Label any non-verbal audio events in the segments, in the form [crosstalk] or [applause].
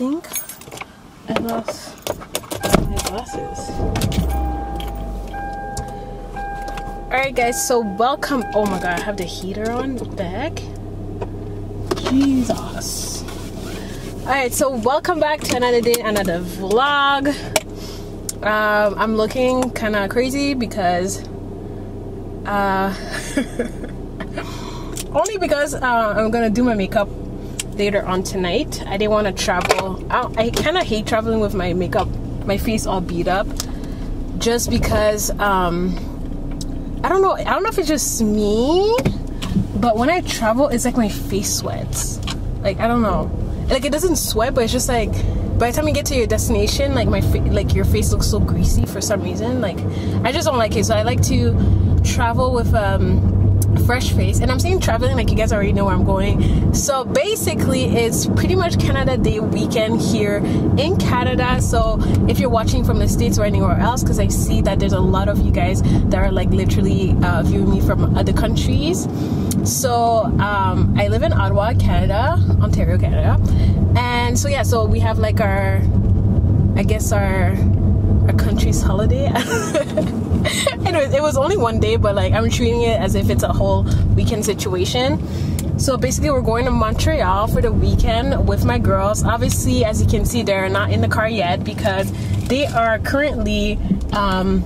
think I lost my glasses. Alright guys, so welcome. Oh my god, I have the heater on. Heck? Jesus. Alright, so welcome back to another day, another vlog. Um, I'm looking kind of crazy because uh, [laughs] only because uh, I'm gonna do my makeup later on tonight. I didn't want to travel. I, I kind of hate traveling with my makeup, my face all beat up, just because um, I don't know. I don't know if it's just me, but when I travel, it's like my face sweats. Like I don't know. Like it doesn't sweat, but it's just like by the time you get to your destination, like my like your face looks so greasy for some reason. Like I just don't like it. So I like to travel with um fresh face. And i'm saying traveling like you guys already know where i'm going. So basically it's pretty much canada day weekend here in canada. So if you're watching from the states or anywhere else because i see that there's a lot of you guys that are like literally uh, viewing me from other countries. So um, i live in ottawa canada ontario canada. And so yeah so we have like our i guess our our country's holiday [laughs] anyways it was only one day but like i'm treating it as if it's a whole weekend situation. So basically we're going to montreal for the weekend with my girls. Obviously as you can see they're not in the car yet because they are currently um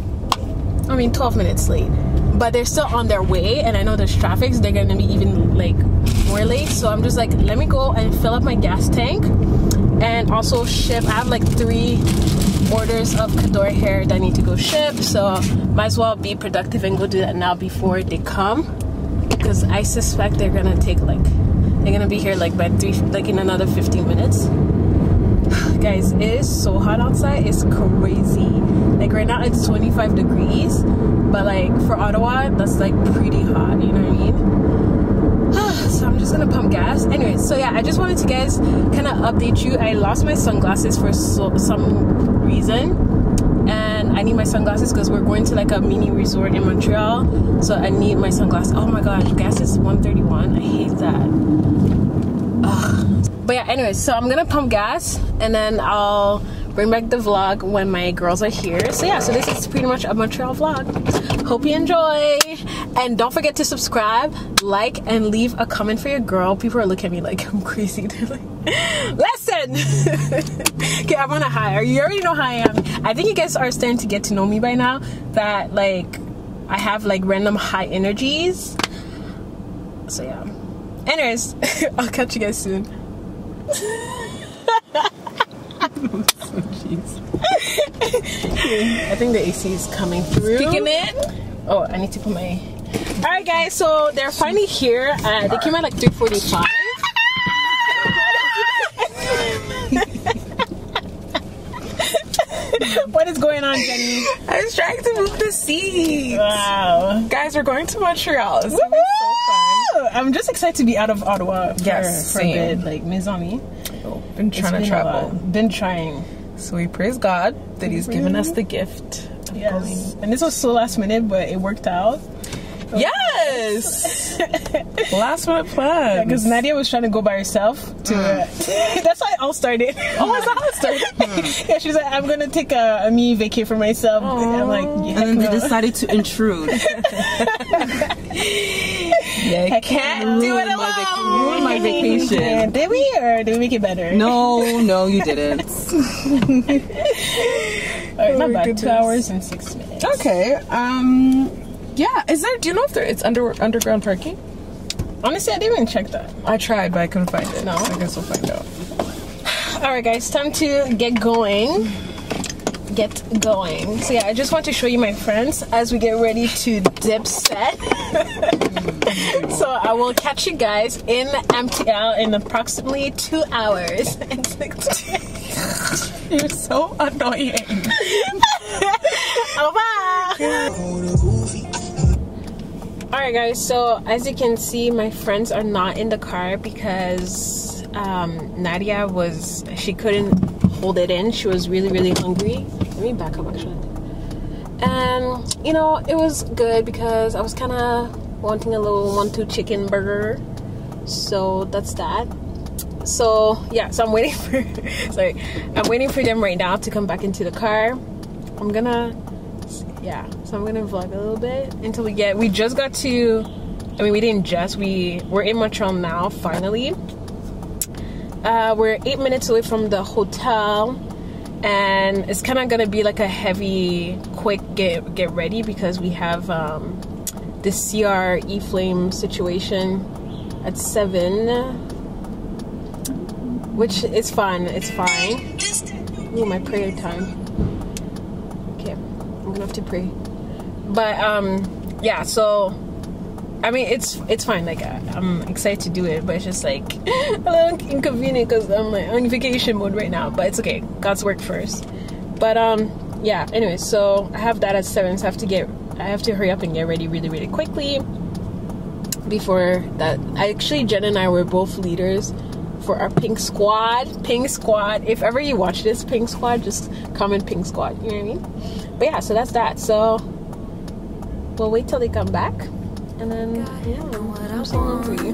i mean 12 minutes late. But they're still on their way and i know there's traffic so they're gonna be even like more late. So i'm just like let me go and fill up my gas tank and also ship. I have like three orders of Kadore hair that need to go ship. So might as well be productive and go do that now before they come. Because I suspect they're gonna take like they're gonna be here like by three like in another 15 minutes. [sighs] Guys, it is so hot outside, it's crazy. Like right now it's 25 degrees, but like for Ottawa, that's like pretty hot, you know what I mean? [sighs] so I'm just gonna pump gas. Anyway, so yeah, I just wanted to guys kind of update you. I lost my sunglasses for so, some reason, and I need my sunglasses because we're going to like a mini resort in Montreal. So I need my sunglasses. Oh my gosh, gas is 131. I hate that. Ugh. But yeah, anyways, so I'm gonna pump gas and then I'll bring back the vlog when my girls are here. So yeah, so this is pretty much a Montreal vlog. Hope you enjoy. And don't forget to subscribe, like, and leave a comment for your girl. People are looking at me like I'm crazy. [laughs] They're like, [laughs] okay, I'm on a high. You already know how I am. I think you guys are starting to get to know me by now. That like I have like random high energies. So yeah. Anyways, [laughs] I'll catch you guys soon. [laughs] I think the AC is coming through. Kicking in? Oh, I need to put my. All right, guys. So they're finally here. Uh, they came at like 3:45. Is going on, Jenny? I was trying to move the seat. Wow. Guys, we're going to Montreal. It's so fun. I'm just excited to be out of Ottawa for, Yes, for a same. bit. Like, Mizami. Been trying been to a travel. Been trying. So we praise God that He's given us the gift Yes. going. And this was so last minute, but it worked out. Yes! [laughs] Last minute plan. Because Nadia was trying to go by herself to. Uh, [laughs] that's how it all started. Oh, is that how it started? [laughs] yeah, she's like, I'm gonna take a, a me vacay for myself. I'm like, yeah, And then they decided to intrude. Yeah, I can't do it Ruined my vac- alone. ruined my vacation. Yeah, did we or did we make it better? No, no, you didn't. All right, not Oh my bad. Two hours and six minutes. Okay. Um. Yeah. Is there? Do you know if there it's under underground parking? Honestly, I didn't even check that. I tried, but I couldn't find it. No? I guess we'll find out. [sighs] All right, guys, time to get going. Get going. So yeah, I just want to show you my friends as we get ready to dip set. [laughs] so I will catch you guys in MTL in approximately two hours [laughs] and six. [laughs] You're so annoying. Oh, bye. Alright guys, so as you can see, my friends are not in the car because um, Nadia was, she couldn't hold it in. She was really, really hungry. Let me back up actually. And, you know, it was good because I was kind of wanting a little one-two chicken burger. So that's that. so yeah, so I'm waiting [laughs] for sorry, I'm waiting for them right now to come back into the car. I'm gonna yeah, so I'm gonna vlog a little bit until we get. We just got to. I mean, we didn't just. We we're in Montreal now. Finally, uh, we're eight minutes away from the hotel, and it's kind of gonna be like a heavy, quick get get ready because we have um, the CR E flame situation at seven, which is fun. It's fine. Ooh, my prayer time. Okay, I'm gonna have to pray. But um, yeah. So I mean, it's it's fine. Like I, I'm excited to do it, but it's just like [laughs] a little inconvenient because I'm like on vacation mode right now. But it's okay. God's work first. But um, yeah. Anyway, so I have that at seven. So I have to get. I have to hurry up and get ready really, really quickly before that. I actually Jen and I were both leaders for our Pink Squad. Pink Squad. If ever you watch this Pink Squad, just comment Pink Squad. You know what I mean? But yeah. So that's that. So we'll wait till they come back. And then, yeah, I'm so hungry.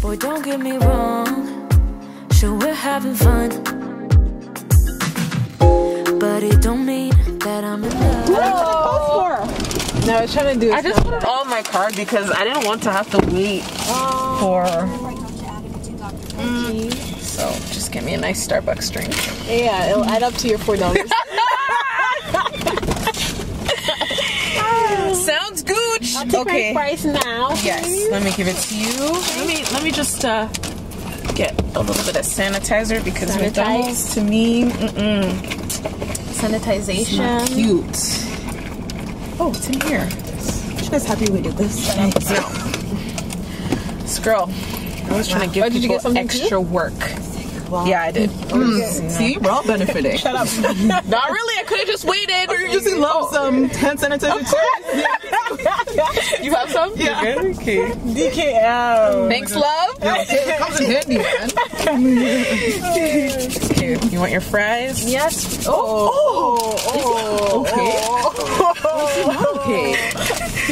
Boy, don't get me wrong. Sure, we're having fun. But it don't mean that I'm in love. No, I was trying to do. I just put it on my card because I didn't want to have to wait oh. for. Mm. So just get me a nice Starbucks drink. Yeah, it'll add up to your four dollars. [laughs] Sounds good. Take okay. my price now. Yes. Let me give it to you. Let me let me just uh get a little bit of sanitizer because Sanitize. McDonald's to me, mm-mm, Sanitization. cute. Oh, it's in here. You guys happy we did this? This girl, I was trying to give Oh, did you get something extra work. Yeah, I did. See, we're all benefiting. [laughs] Shut up. [laughs] Not really. I could have just waited. You usually love some hand sanitizer too. [laughs] You have some? Yeah. Okay. DKL. Thanks, love. It comes in handy, man. [laughs] Okay. You want your fries? Yes. Oh. Oh. oh. Okay.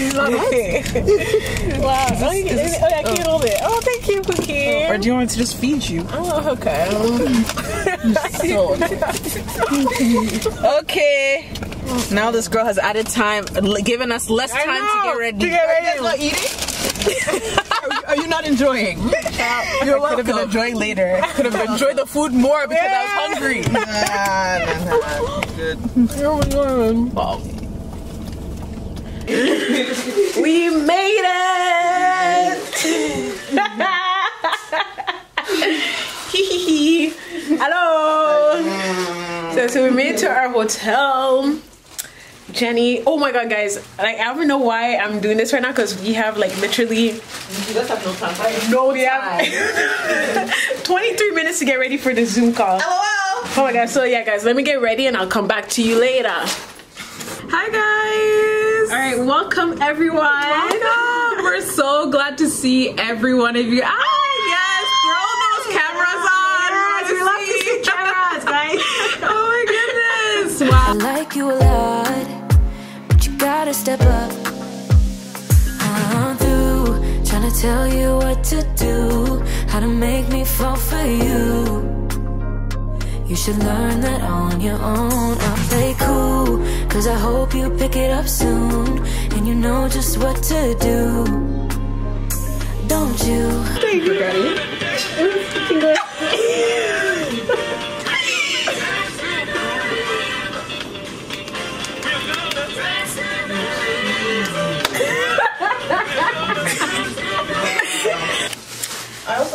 Okay. [laughs] wow. Oh, you, oh, I can hold it. Oh, thank you, Cookie. Or do you want me to just feed you? Oh, okay. Okay. Now this girl has added time, given us less I time to get ready. To get Are you guys not eating? are, you- are you not enjoying? [laughs] You're Could have been welcome. enjoying later. [laughs] Could have enjoyed the food more because I was hungry. [laughs] Nah, nah, nah. Good. My god. Wow. We made it! Hello! So, so we made it to our hotel. Jenny, oh my god, guys! Like I don't know why I'm doing this right now because we have like literally You guys have no time. no we have [laughs] 23 minutes to get ready for the Zoom call. LOL. Oh my god! So yeah, guys, let me get ready and I'll come back to you later. Hi guys. All right, welcome everyone. Welcome. We're so glad to see every one of you. Ah, gotta step up. I'm through trying to tell you what to do, how to make me fall for you. You should learn that on your own. I'll play cool, cause I hope you pick it up soon, and you know just what to do. Don't you?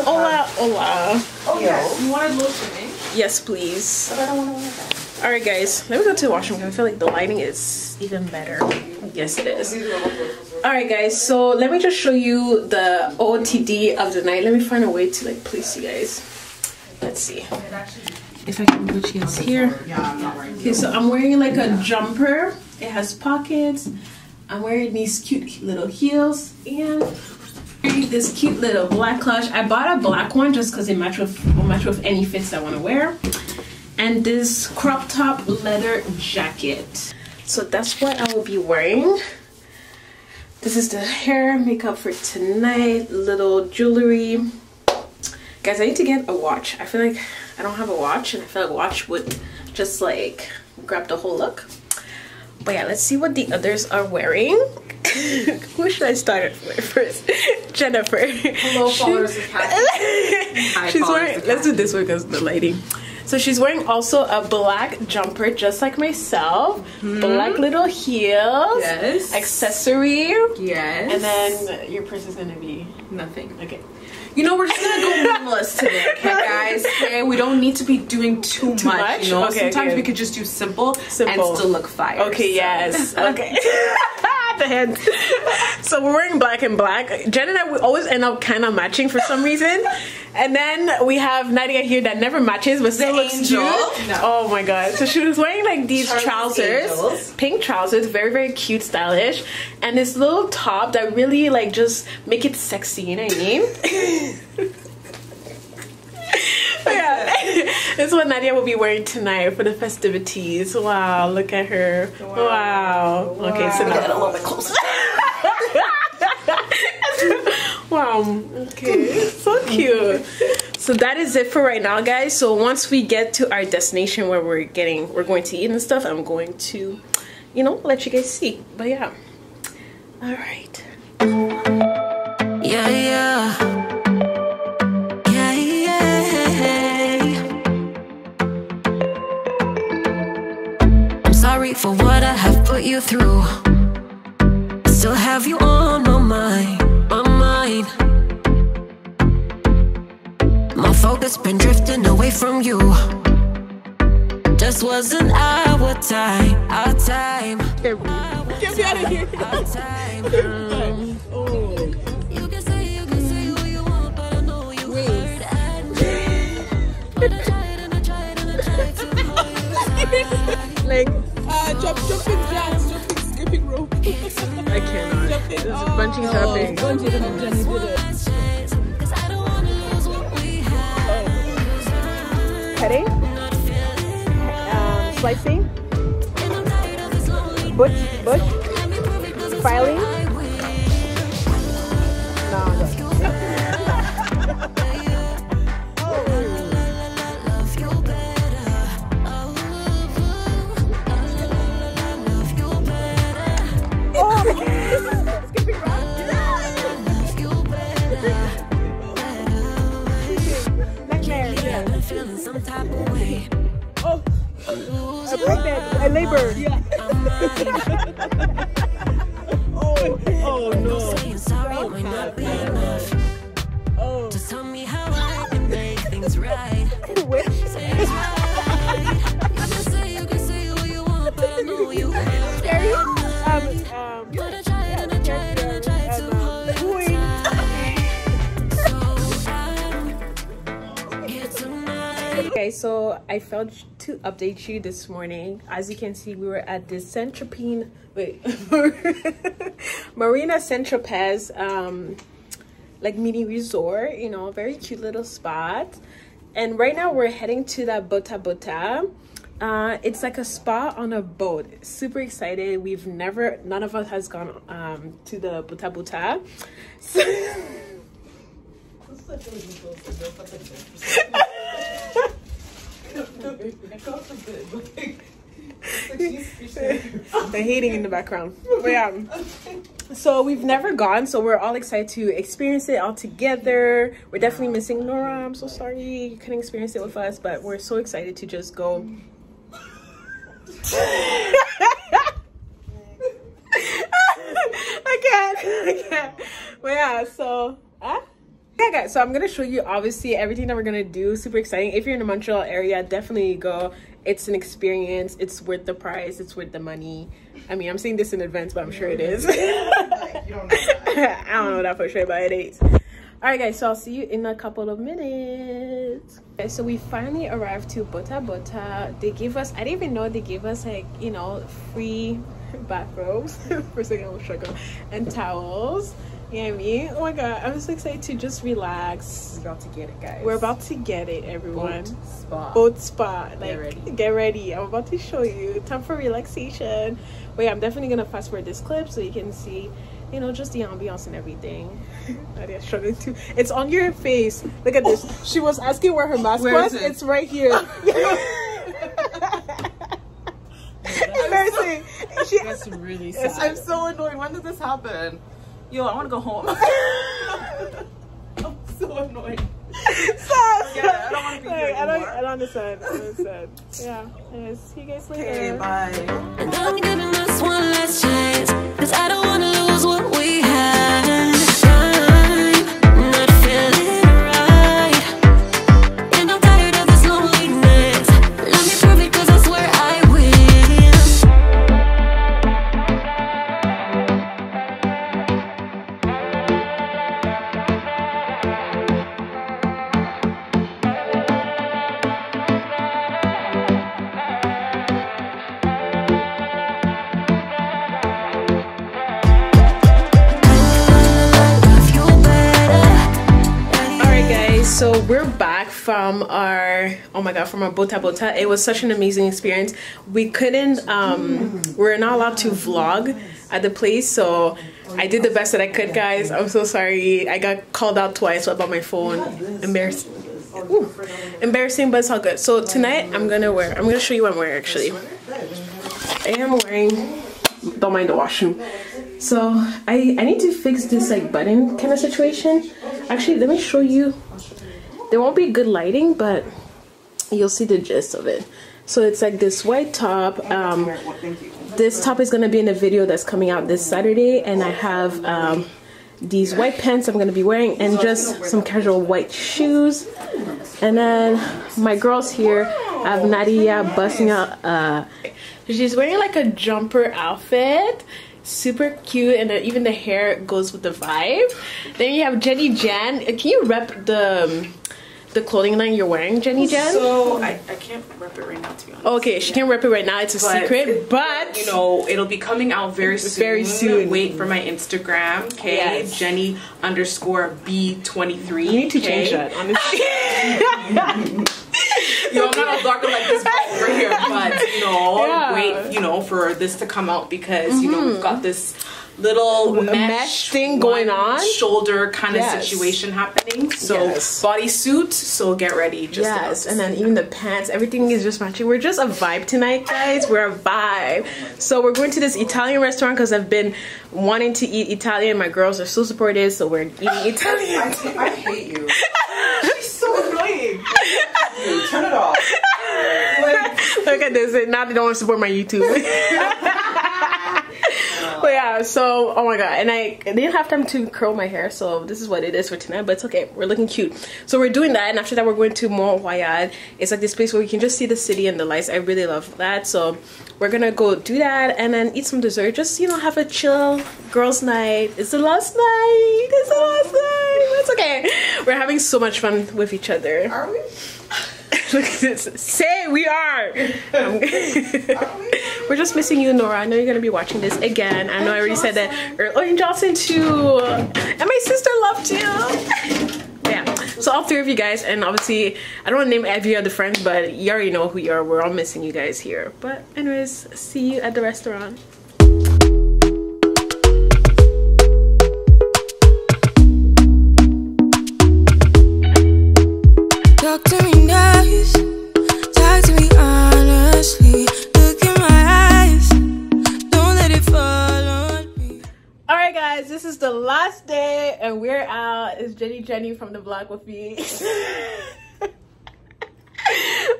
Hola, hola. Oh, yes. You wanted lotioning? Yes, please. But I don't want to wear that. All right, guys. Let me go to the washroom because I feel like the lighting is even better. Yes, it is. All right, guys. So let me just show you the OTD of the night. Let me find a way to like place you guys. Let's see if I can put you guys here. Okay, so I'm wearing like a jumper. It has pockets. I'm wearing these cute little heels and wearing this cute little black clutch. I bought a black one just because it match with match with any fits I want to wear. And this crop top leather jacket. So that's what I will be wearing. This is the hair makeup for tonight. Little jewelry. Guys, I need to get a watch. I feel like I don't have a watch and I feel like watch would just like grab the whole look. But yeah, let's see what the others are wearing. [laughs] Who should I start with first? [laughs] Jennifer. Hello, followers of [laughs] Hi, she's wearing. Let's do this one because the lighting. So she's wearing also a black jumper, just like myself. Mm-hmm. Black little heels. Yes. Accessory. Yes. And then your purse is gonna be nothing. okay. You know, we're just gonna go [laughs] minimalist today, okay, guys? Okay, we don't need to be doing too, Too much. much? You know, Okay, sometimes we could just do simple, Simple. and still look fire. Okay, so. yes. [laughs] Okay. [laughs] [laughs] the head. So we're wearing black and black. Jen and I we always end up kind of matching for some reason. And then we have Nadia here that never matches but still looks angel? cute. No. Oh my god. So she was wearing like these Charlie's trousers. Angels. Pink trousers, very, very cute, stylish. And this little top that really like just make it sexy, you know what I mean? [laughs] yeah. This is what Nadia will be wearing tonight for the festivities. Wow, look at her. Wow. Okay, so now a little bit closer. [laughs] wow. Okay, so cute. So that is it for right now, guys. So once we get to our destination where we're getting, we're going to eat and stuff, I'm going to, you know, let you guys see. But yeah. All right. Yeah, yeah. Yeah, sorry for what I have put you through. I still have you on my mind, my mind. My focus been drifting away from you. Just wasn't our time, our time. Get me out of here. Our time. You can say, you can say what you want, but I know you heard and But I tried and I tried and I tried to hold you Like, jump, jumping jacks, jumping, skipping rope. I cannot. Jumping. This is bungee jumping. Bungee jumping, Jenny did it. tight. Cause I don't wanna lose what we I labor. oh, [laughs] I failed to update you this morning. As you can see, we were at the Tropez, wait, [laughs] Marina Saint Tropez, um, like mini resort. You know, very cute little spot. And right now we're heading to the Bota Bota. Uh, it's like a spa on a boat. Super excited. We've never, none of us has gone um, to the Bota Bota. [laughs] So, [laughs] the hating in the background. But yeah. So we've never gone, so we're all excited to experience it all together. We're definitely missing Nora. I'm so sorry you couldn't experience it with us, but we're so excited to just go. [laughs] I can't. I can't. But yeah, so huh? Yeah, guys. So I'm gonna show you obviously everything that we're gonna do. Super exciting. If you're in the Montreal area, definitely go. It's an experience. It's worth the price. It's worth the money. I mean, I'm saying this in advance, but I'm sure it is. [laughs] I don't know that for sure, but it is. All right, guys. So I'll see you in a couple of minutes. Okay, so we finally arrived to Bota Bota. They gave us. I didn't even know they gave us like you know free [laughs] bathrobes. [laughs] for second, I was struggling and towels. You know what I mean? Oh my god, I'm so excited to just relax. We're about to get it, guys. We're about to get it, everyone. Boat spa. Boat spa. Like, ready. Get ready. I'm about to show you. Time for relaxation. Wait, I'm definitely gonna fast forward this clip so you can see you know, just the ambiance and everything. [laughs] Nadia's struggling too. It's on your face. Look at this. She was asking where her mask Where was. it? It's right here. [laughs] Embarrassing. She, That's really [laughs] sad. I'm so annoyed. When did this happen? Yo, I want to go home. [laughs] I'm so annoyed. Stop. [laughs] Yeah, I don't wanna be here I don't. anymore. I don't understand. I don't understand. Yeah. Anyways, see you guys later. Okay, bye. I'm giving us one last chance. Cause I don't wanna lose what we from our bota bota. It was such an amazing experience. We couldn't. um We're not allowed to vlog at the place, so I did the best that I could, guys. I'm so sorry. I got called out twice about my phone. Embarrassing. Ooh. Embarrassing, but it's all good. So tonight I'm gonna wear. I'm gonna show you what I'm wearing actually. I am wearing. Don't mind the washroom. So I I need to fix this like button kind of situation. Actually, let me show you. There won't be good lighting, but you'll see the gist of it. So it's like this white top. Um, this top is gonna be in a video that's coming out this Saturday, and I have um, these white pants I'm gonna be wearing, and just some casual white shoes. And then my girls here, I have Nadia busting out. Uh, she's wearing like a jumper outfit, super cute, and even the hair goes with the vibe. Then you have Jenny Jan. Can you rep the um, the clothing line you're wearing, Jenny Jan? So I, I can't rep it right now to be honest. okay, she can't rep it right now. It's a But- secret, but You know, it'll be coming out very soon. Very soon. Wait for my Instagram. Okay, Yes. Jenny underscore B twenty three. you need to change that. Honestly. Yo, I'm not a darker like this over here, but you know, [laughs] Yeah. wait, you know, for this to come out because you know we've got mm-hmm. this little mesh, mesh thing going on. shoulder kind of Yes. situation happening. So Yes. bodysuit, so get ready. Just about Yes, and then even the pants, everything is just matching. We're just a vibe tonight, guys. We're a vibe. So we're going to this Italian restaurant because I've been wanting to eat Italian. My girls are so supportive, so we're eating [laughs] Italian. I hate you. [laughs] She's so annoying. Turn it off. [laughs] Look at this. Now they don't want to support my YouTube. But [laughs] yeah, so oh my god, and I didn't have time to curl my hair, so this is what it is for tonight. But it's okay, we're looking cute. So we're doing that, and after that, we're going to Mont Royal. It's like this place where you can just see the city and the lights. I really love that. So we're gonna go do that, and then eat some dessert. Just you know, have a chill girls' night. It's the last night. It's the last night. It's okay. We're having so much fun with each other. Are we? [laughs] Look at this. Say we are. [laughs] Um, We're just missing you, Nora. I know you're gonna be watching this again. I know I already said that. Oh, and Jocelyn too. And my sister loved you. [laughs] Yeah. So all three of you guys, and obviously I don't want to name every other friend, but you already know who you are. We're all missing you guys here. But anyways, see you at the restaurant. Jenny Jenny from the vlog with me. [laughs]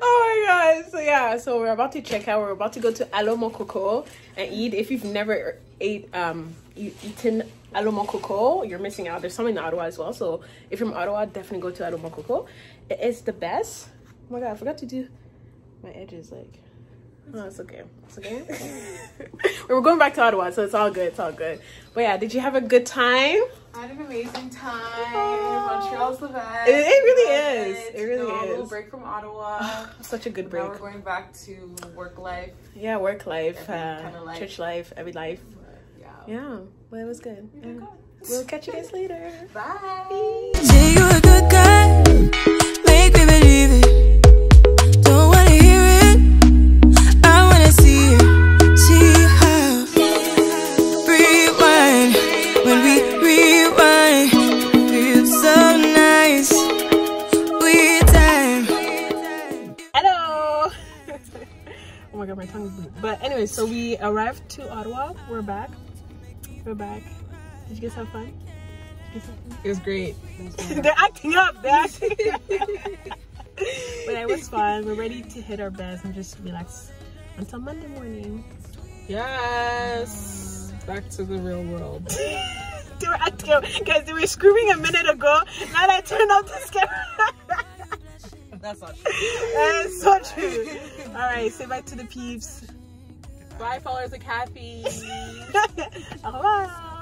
oh my god! So yeah, so we're about to check out. We're about to go to Alomo Coco and eat. If you've never ate um eaten Alomo Coco, you're missing out. There's some in Ottawa as well. So if you're from Ottawa, definitely go to Alomo Coco. It is the best. Oh my god, I forgot to do my edges like. No, it's okay. It's okay. [laughs] We're going back to Ottawa, so it's all good. It's all good. But yeah, did you have a good time? I had an amazing time. Aw. Montreal's the best. It- it really Love is. It really You know, A little break from Ottawa. [sighs] Such a good break. now break. we're going back to work life. Yeah, work life, uh, kinda life. church life, every life. Yeah. Yeah, well, it was good. Yeah. Yeah. We'll catch you guys later. Bye. Say my god, my tongue is bleeding. But anyway, so we arrived to Ottawa. We're back. We're back. Did you guys have fun? Did you guys? It was great. [laughs] They're acting up. They're [laughs] acting up. but it was fun. We're ready to hit our beds and just relax until Monday morning. Yes. Back to the real world. [laughs] They were acting up. Guys, they were screaming a minute ago. Now I turned off this camera. That's not true. It's so true. All right, say bye to the peeps. Bye, followers of Kathy. [laughs] Au revoir.